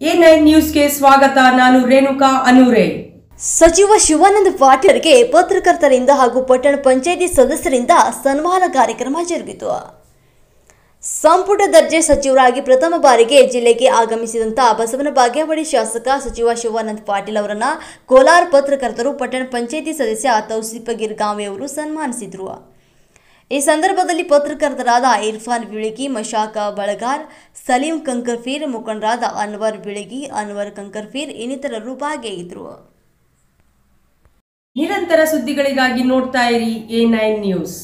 A nine ನ್ಯೂಸ್ಗೆ ಸ್ವಾಗತ, ನಾನು ರೇಣುಕಾ ಅನೂರೆ. ಸಚಿವ ಶಿವಾನಂದ ಪಾಟೀಲ್ಗೆ ಪತ್ರಕರ್ತರಿಂದ ಹಾಗೂ ಪಟ್ಟಣ ಪಂಚಾಯಿತಿ ಸದಸ್ಯರಿಂದ ಸನ್ಮಾನ ಕಾರ್ಯಕ್ರಮ ಜರುಗಿತು. ಸಂಪುಟ ದರ್ಜೆ ಸಚಿವರಾಗಿ ಪ್ರಥಮ ಬಾರಿಗೆ ಜಿಲ್ಲೆಗೆ ಆಗಮಿಸಿದಂತ ಬಸವನ ಬಾಗೇವಾಡಿ ಶಾಸಕ ಸಚಿವ ಶಿವಾನಂದ ಪಾಟೀಲ್ ಅವರನ್ನು ಕೋಲಾರ ಪತ್ರಕರ್ತರು, ಪಟ್ಟಣ ಪಂಚಾಯಿತಿ ಸದಸ್ಯ ತೌಸೀಫಗಿರ್ ಗಾಂವೆ ಅವರು ಸನ್ಮಾನಿಸಿದರು. ಈ ಸಂದರ್ಭದಲ್ಲಿ ಪತ್ರಕರ್ತರಾದ ಇರ್ಫಾನ್ ಬಿಳಿಗಿ, ಮಶಾಕ ಬಳಗಾರ್, ಸಲೀಂ ಕಂಕರ್ಫೀರ್, ಮುಖಂಡರಾದ ಅನ್ವರ್ ಬಿಳಿಗಿ, ಅನ್ವರ್ ಕಂಕರ್ಫೀರ್ ಇನ್ನಿತರರು ಭಾಗಿಯಾಗಿದ್ದರು. ನಿರಂತರ ಸುದ್ದಿಗಳಿಗಾಗಿ ನೋಡ್ತಾ ಇರಿ ಎ ನೈನ್ ನ್ಯೂಸ್.